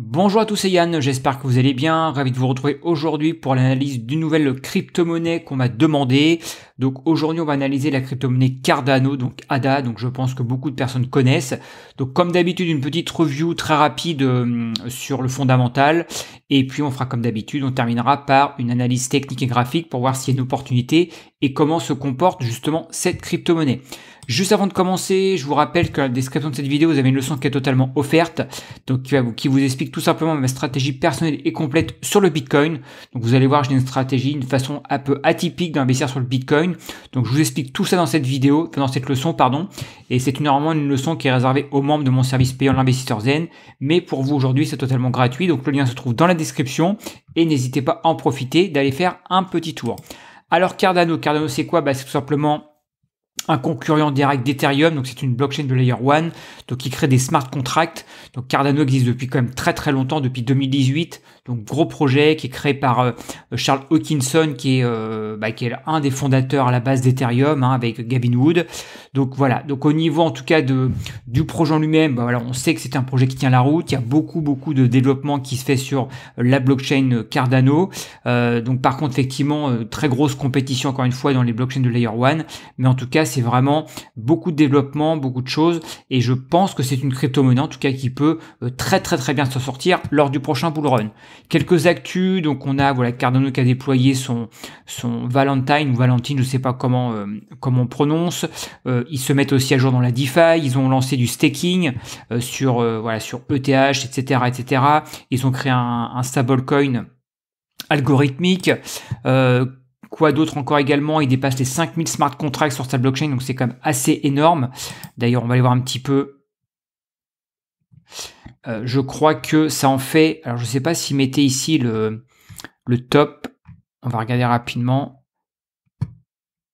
Bonjour à tous, c'est Yann, j'espère que vous allez bien. Ravi de vous retrouver aujourd'hui pour l'analyse d'une nouvelle crypto-monnaie qu'on m'a demandé. Donc aujourd'hui, on va analyser la crypto-monnaie Cardano, donc ADA, donc je pense que beaucoup de personnes connaissent. Donc comme d'habitude, une petite review très rapide euh, sur le fondamental. Et puis on fera comme d'habitude, on terminera par une analyse technique et graphique pour voir s'il y a une opportunité et comment se comporte justement cette crypto-monnaie. Juste avant de commencer, je vous rappelle que dans la description de cette vidéo, vous avez une leçon qui est totalement offerte, donc qui, vous explique tout simplement ma stratégie personnelle et complète sur le Bitcoin. Donc vous allez voir, j'ai une stratégie, une façon un peu atypique d'investir sur le Bitcoin. Donc je vous explique tout ça dans cette vidéo, dans cette leçon, pardon. Et c'est normalement une leçon qui est réservée aux membres de mon service payant l'investisseur Zen. Mais pour vous aujourd'hui, c'est totalement gratuit. Donc le lien se trouve dans la description et n'hésitez pas à en profiter d'aller faire un petit tour. Alors Cardano, Cardano c'est quoi? Bah, C'est tout simplement un concurrent direct d'Ethereum, donc c'est une blockchain de layer 1, donc qui crée des smart contracts. Donc Cardano existe depuis quand même très très longtemps, depuis 2018. Donc gros projet qui est créé par euh, Charles Hawkinson, qui est, euh, bah, qui est un des fondateurs à la base d'Ethereum, hein, avec Gavin Wood. Donc voilà. Donc au niveau en tout cas de du projet en lui-même, bah, voilà, on sait que c'est un projet qui tient la route. Il y a beaucoup beaucoup de développement qui se fait sur la blockchain Cardano. Euh, donc par contre effectivement très grosse compétition encore une fois dans les blockchains de layer 1, mais en tout cas c'est vraiment beaucoup de développement, beaucoup de choses, et je pense que c'est une crypto-monnaie en tout cas qui peut très très très bien se sortir lors du prochain bull run. Quelques actus, donc on a voilà Cardano qui a déployé son son Valentine ou Valentine, je sais pas comment euh, comment on prononce. Euh, ils se mettent aussi à jour dans la DeFi. Ils ont lancé du staking euh, sur voilà sur ETH, etc., etc. Ils ont créé un, un stablecoin algorithmique. Quoi d'autre encore également? Il dépasse les 5000 smart contracts sur sa blockchain, donc c'est quand même assez énorme. D'ailleurs, on va aller voir un petit peu euh, je crois que ça en fait. Alors, je ne sais pas s'il mettait ici le, le top. On va regarder rapidement.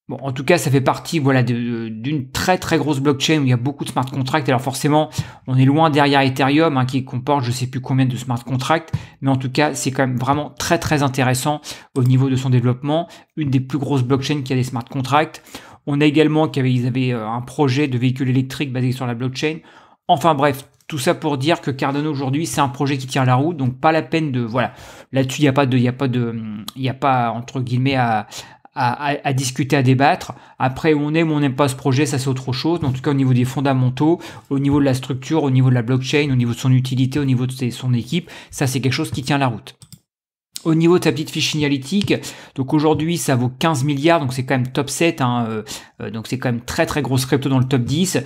Bon, en tout cas, ça fait partie voilà, d'une très très grosse blockchain où il y a beaucoup de smart contracts. Alors forcément, on est loin derrière Ethereum hein, qui comporte je sais plus combien de smart contracts, mais en tout cas, c'est quand même vraiment très très intéressant au niveau de son développement. Une des plus grosses blockchains qui a des smart contracts. On a également qu'ils avaient euh, un projet de véhicule électrique basé sur la blockchain. Enfin bref, tout ça pour dire que Cardano aujourd'hui, c'est un projet qui tient la route, donc pas la peine de voilà. Là-dessus, il n'y a pas de, y a pas de, il a pas entre guillemets à, à, à, discuter, à débattre. Après, on aime ou on n'aime pas ce projet, ça c'est autre chose. en tout cas, au niveau des fondamentaux, au niveau de la structure, au niveau de la blockchain, au niveau de son utilité, au niveau de son équipe, ça c'est quelque chose qui tient la route. Au niveau de sa petite fiche signalétique, donc aujourd'hui ça vaut 15 milliards, donc c'est quand même top 7, hein, euh, euh, donc c'est quand même très très grosse crypto dans le top 10.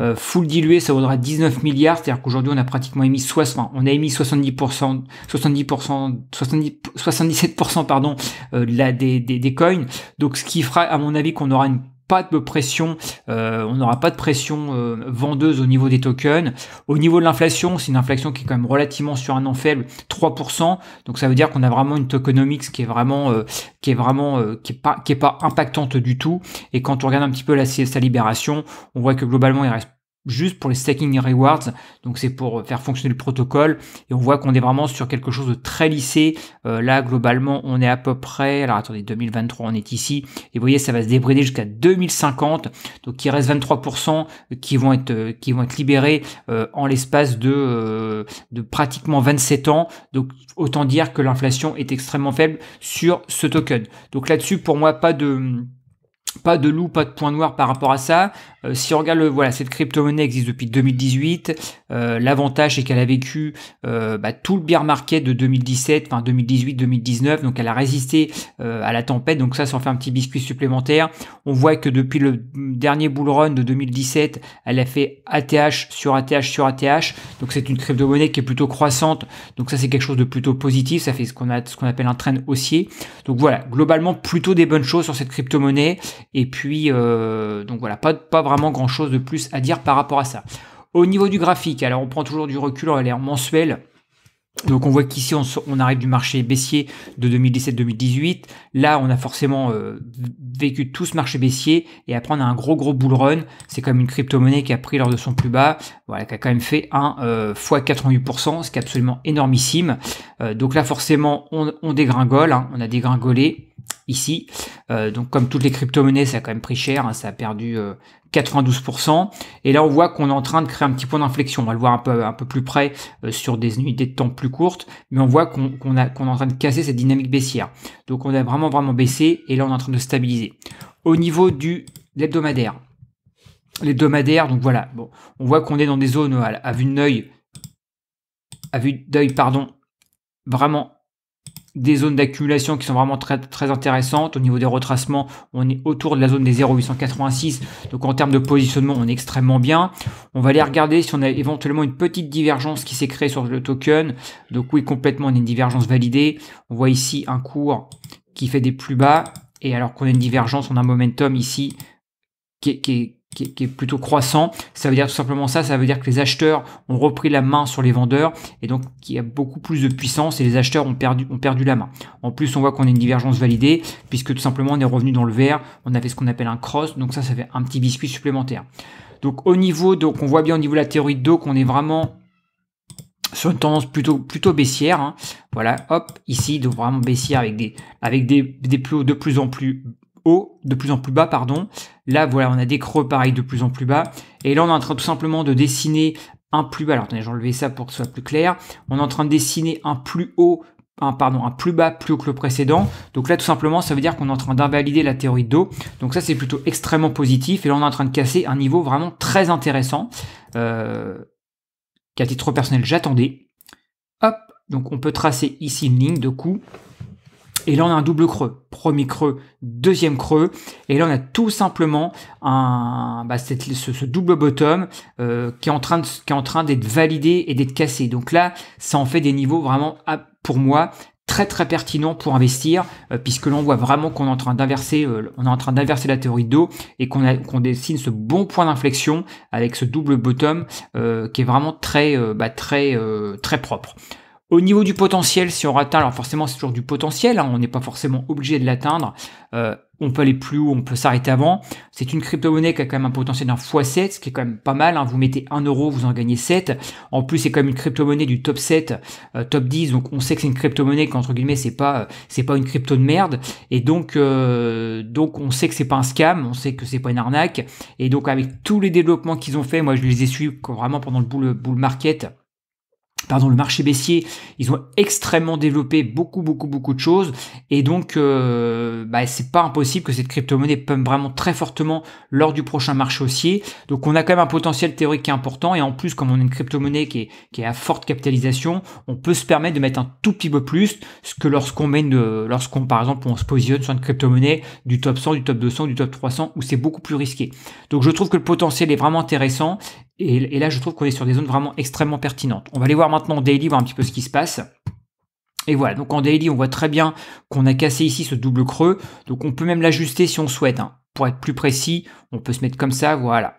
Euh, full dilué, ça vaudra 19 milliards, c'est-à-dire qu'aujourd'hui on a pratiquement émis 60, on a émis 70%, 70%, 70, 77% pardon, la, des, des, des coins, donc ce qui fera à mon avis qu'on aura une de pression, euh, on n'aura pas de pression euh, vendeuse au niveau des tokens. Au niveau de l'inflation, c'est une inflation qui est quand même relativement sur un an faible, 3%. Donc ça veut dire qu'on a vraiment une tokenomics qui est vraiment, euh, qui est vraiment, qui est pas, qui est pas impactante du tout. Et quand on regarde un petit peu la, sa libération, on voit que globalement il reste juste pour les staking rewards. Donc c'est pour faire fonctionner le protocole. Et on voit qu'on est vraiment sur quelque chose de très lissé. Euh, là, globalement, on est à peu près, alors attendez, 2023, on est ici. Et vous voyez, ça va se débrider jusqu'à 2050. Donc il reste 23% qui vont être, euh, qui vont être libérés euh, en l'espace de, de pratiquement 27 ans. Donc autant dire que l'inflation est extrêmement faible sur ce token. Donc là-dessus, pour moi, pas de pas de loup, pas de point noir par rapport à ça. Euh, si on regarde, voilà, cette crypto-monnaie existe depuis 2018. Euh, l'avantage, c'est qu'elle a vécu euh, bah, tout le bear market de 2017, enfin 2018, 2019. Donc, elle a résisté à la tempête. Donc, ça, ça en fait un petit biscuit supplémentaire. On voit que depuis le dernier bull run de 2017, elle a fait ATH sur ATH sur ATH. Donc, c'est une crypto-monnaie qui est plutôt croissante. Donc, ça, c'est quelque chose de plutôt positif. Ça fait ce qu'on appelle un trend haussier. Donc, voilà, globalement, plutôt des bonnes choses sur cette crypto-monnaie. Et puis, euh, donc voilà, pas, vraiment grand chose de plus à dire par rapport à ça. Au niveau du graphique, alors on prend toujours du recul, on est en mensuel. Donc on voit qu'ici on, arrive du marché baissier de 2017-2018. Là on a forcément euh, vécu tout ce marché baissier et après on a un gros gros bull run. C'est comme une crypto-monnaie qui a pris lors de son plus bas, voilà, qui a quand même fait un euh, x 88%, ce qui est absolument énormissime. donc là forcément on, dégringole, hein. on a dégringolé ici. Euh, donc comme toutes les crypto-monnaies, ça a quand même pris cher, hein, ça a perdu 92%. Et là, on voit qu'on est en train de créer un petit point d'inflexion. On va le voir un peu, un peu plus près sur des unités de temps plus courtes, mais on voit qu'on est en train de casser cette dynamique baissière. Donc on a vraiment vraiment baissé et là on est en train de stabiliser. Au niveau du l'hebdomadaire, l'hebdomadaire, donc voilà, bon, on voit qu'on est dans des zones à, vue d'œil, à vue d'œil, pardon, vraiment des zones d'accumulation qui sont vraiment très, très intéressantes. Au niveau des retracements, on est autour de la zone des 0,886. Donc en termes de positionnement, on est extrêmement bien. On va aller regarder si on a éventuellement une petite divergence qui s'est créée sur le token. Donc oui, complètement, on a une divergence validée. On voit ici un cours qui fait des plus bas. Et alors qu'on a une divergence, on a un momentum ici qui est, qui est, plutôt croissant. Ça veut dire tout simplement ça, ça veut dire que les acheteurs ont repris la main sur les vendeurs et donc qu'il y a beaucoup plus de puissance et les acheteurs ont perdu, ont perdu la main. En plus, on voit qu'on a une divergence validée puisque tout simplement on est revenu dans le vert, on a fait ce qu'on appelle un cross, donc ça, ça fait un petit biscuit supplémentaire. Donc au niveau, donc on voit bien au niveau de la théorie de dos qu'on est vraiment sur une tendance plutôt plutôt baissière. Hein. Voilà, hop, ici, donc vraiment baissière avec des avec des, des plus hauts de plus en plus de plus en plus bas, pardon. Là, voilà, on a des creux pareil de plus en plus bas. Et là, on est en train tout simplement de dessiner un plus bas. Alors, attendez, j'ai enlevé ça pour que ce soit plus clair. On est en train de dessiner un plus haut, un, pardon, un plus bas plus haut que le précédent. Donc là, tout simplement, ça veut dire qu'on est en train d'invalider la théorie de. Donc ça, c'est plutôt extrêmement positif. Et là, on est en train de casser un niveau vraiment très intéressant. Euh, qu'à titre personnel, j'attendais. Hop, donc on peut tracer ici une ligne de coup. Et là, on a un double creux. Premier creux, deuxième creux. Et là, on a tout simplement un, bah, ce, double bottom euh, qui est en train d'être validé et d'être cassé. Donc là, ça en fait des niveaux vraiment, pour moi, très très pertinents pour investir, euh, puisque l'on voit vraiment qu'on est en train d'inverser, euh, on est en train d'inverser la théorie d'eau et qu'on dessine ce bon point d'inflexion avec ce double bottom qui est vraiment très, bah, très, très propre. Au niveau du potentiel, si on atteint, alors forcément c'est toujours du potentiel, hein, on n'est pas forcément obligé de l'atteindre, euh, on peut aller plus haut, on peut s'arrêter avant. C'est une crypto-monnaie qui a quand même un potentiel d'un x7, ce qui est quand même pas mal, hein. vous mettez 1 euro, vous en gagnez 7. En plus c'est quand même une crypto-monnaie du top 7, euh, top 10, donc on sait que c'est une crypto-monnaie qu'entre guillemets c'est pas c'est pas une crypto de merde, et donc euh, donc on sait que c'est pas un scam, on sait que c'est pas une arnaque, et donc avec tous les développements qu'ils ont fait, moi je les ai suivis vraiment pendant le bull, bull market, pardon, le marché baissier, ils ont extrêmement développé beaucoup, beaucoup, beaucoup de choses. Et donc, euh, bah, c'est pas impossible que cette crypto-monnaie pump vraiment très fortement lors du prochain marché haussier. Donc, on a quand même un potentiel théorique qui est important. Et en plus, comme on a une crypto-monnaie qui est, qui est à forte capitalisation, on peut se permettre de mettre un tout petit peu plus que lorsqu'on met lorsqu'on, par exemple, on se positionne sur une crypto-monnaie du top 100, du top 200, du top 300, où c'est beaucoup plus risqué. Donc, je trouve que le potentiel est vraiment intéressant. Et, là, je trouve qu'on est sur des zones vraiment extrêmement pertinentes. On va aller voir maintenant en daily, voir un petit peu ce qui se passe. Et voilà, donc en daily, on voit très bien qu'on a cassé ici ce double creux. Donc on peut même l'ajuster si on souhaite. Hein. Pour être plus précis, on peut se mettre comme ça, voilà.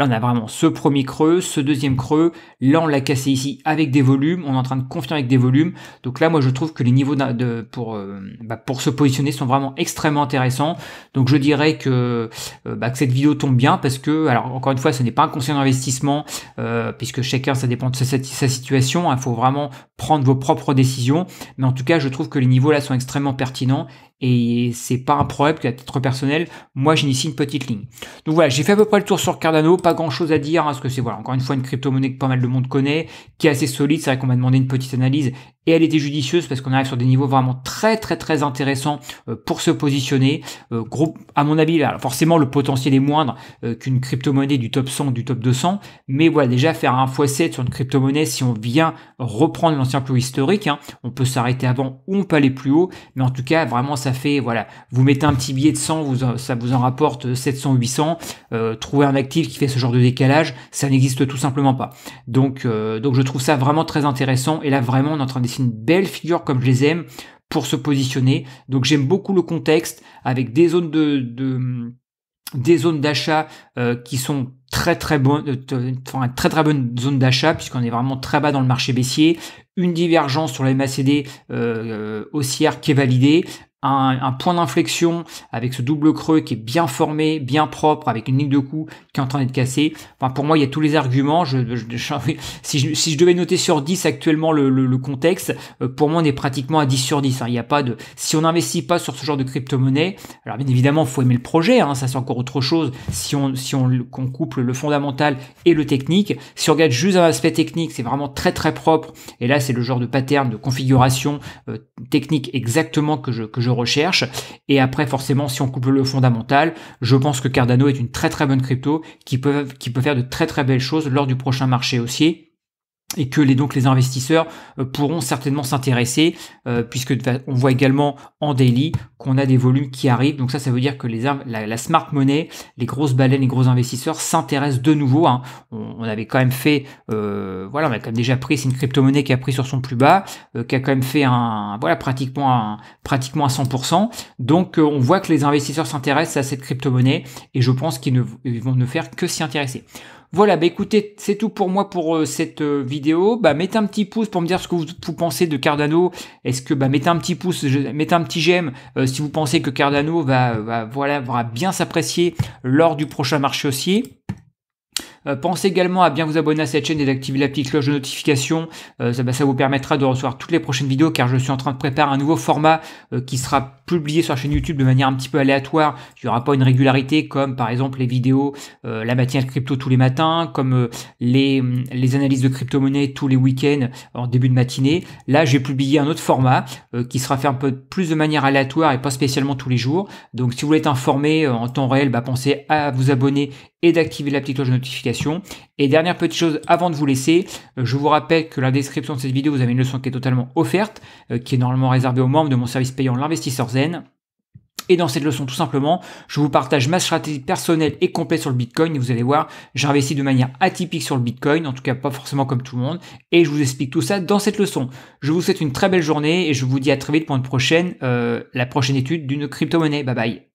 Là, on a vraiment ce premier creux, ce deuxième creux. Là, on l'a cassé ici avec des volumes. On est en train de confirmer avec des volumes. Donc là, moi, je trouve que les niveaux euh, bah, pour se positionner sont vraiment extrêmement intéressants. Donc je dirais que, euh, bah, que cette vidéo tombe bien parce que, alors encore une fois, ce n'est pas un conseil d'investissement euh, puisque chacun, ça dépend de sa situation. Il faut vraiment prendre vos propres décisions. Mais en tout cas, je trouve que les niveaux là sont extrêmement pertinents et c'est pas un problème qu'à titre personnel, moi j'initie une petite ligne. Donc voilà, j'ai fait à peu près le tour sur Cardano, pas grand chose à dire, hein, parce que c'est voilà, encore une fois une crypto-monnaie que pas mal de monde connaît, qui est assez solide, c'est vrai qu'on m'a demandé une petite analyse, et elle était judicieuse parce qu'on arrive sur des niveaux vraiment très très très intéressants euh, pour se positionner. Euh, gros, à mon avis, forcément le potentiel est moindre euh, qu'une crypto-monnaie du top 100 du top 200, mais voilà, déjà faire un x7 sur une crypto-monnaie, si on vient reprendre l'ancien plus historique, hein, on peut s'arrêter avant ou on peut aller plus haut, mais en tout cas, vraiment ça fait, voilà, vous mettez un petit billet de 100, vous, ça vous en rapporte 700, 800, trouver un actif qui fait ce genre de décalage, ça n'existe tout simplement pas. Donc, donc je trouve ça vraiment très intéressant, et là vraiment on est en train de une belle figure comme je les aime pour se positionner. Donc j'aime beaucoup le contexte avec des zones de, des zones d'achat euh, qui sont très très bonnes, euh, enfin, très très bonne zone d'achat puisqu'on est vraiment très bas dans le marché baissier, une divergence sur la MACD euh, haussière qui est validée, un, point d'inflexion avec ce double creux qui est bien formé, bien propre, avec une ligne de coup qui est en train d'être cassée. Enfin, pour moi, il y a tous les arguments. Je, si, je, si, je, devais noter sur 10 actuellement le, le, contexte, euh, pour moi, on est pratiquement à 10 sur 10. Hein. Il n'y a pas de, si on n'investit pas sur ce genre de crypto-monnaie, alors bien évidemment, il faut aimer le projet. Hein, ça, c'est encore autre chose. Si on, si on, couple le fondamental et le technique, si on regarde juste un aspect technique, c'est vraiment très très propre. Et là, c'est le genre de pattern de configuration euh, technique exactement que je, que je recherche. Et après, forcément, si on couple le fondamental, je pense que Cardano est une très très bonne crypto qui peut, qui peut faire de très très belles choses lors du prochain marché haussier et que les, donc les investisseurs euh, pourront certainement s'intéresser euh, puisque on voit également en daily qu'on a des volumes qui arrivent. Donc ça ça veut dire que les la, la smart money les grosses baleines les gros investisseurs s'intéressent de nouveau hein. on, avait quand même fait euh, voilà on a quand même déjà pris c'est une crypto monnaie qui a pris sur son plus bas qui a quand même fait un voilà pratiquement un, pratiquement à 100% donc on voit que les investisseurs s'intéressent à cette crypto monnaie et je pense qu'ils ne vont ne faire que s'y intéresser voilà, bah écoutez, c'est tout pour moi pour euh, cette euh, vidéo. Bah mettez un petit pouce pour me dire ce que vous, pensez de Cardano. Est-ce que bah mettez un petit pouce, mettez un petit j'aime euh, si vous pensez que Cardano va, va voilà va bien s'apprécier lors du prochain marché haussier. Euh, pensez également à bien vous abonner à cette chaîne et d'activer la petite cloche de notification. Euh, ça, bah, ça, vous permettra de recevoir toutes les prochaines vidéos car je suis en train de préparer un nouveau format euh, qui sera publié sur la chaîne YouTube de manière un petit peu aléatoire. Il n'y aura pas une régularité comme par exemple les vidéos, la matinale crypto tous les matins, comme les, les analyses de crypto-monnaie tous les week-ends en début de matinée. Là, j'ai publié un autre format qui sera fait un peu plus de manière aléatoire et pas spécialement tous les jours. Donc si vous voulez être informé en temps réel, bah, pensez à vous abonner et d'activer la petite cloche de notification. Et dernière petite chose avant de vous laisser, euh, je vous rappelle que la description de cette vidéo, vous avez une leçon qui est totalement offerte, euh, qui est normalement réservée aux membres de mon service payant l'investisseur zen. Et dans cette leçon, tout simplement, je vous partage ma stratégie personnelle et complète sur le Bitcoin. Et vous allez voir, j'investis de manière atypique sur le Bitcoin, en tout cas pas forcément comme tout le monde. Et je vous explique tout ça dans cette leçon. Je vous souhaite une très belle journée et je vous dis à très vite pour une prochaine, euh, la prochaine étude d'une crypto-monnaie. Bye bye.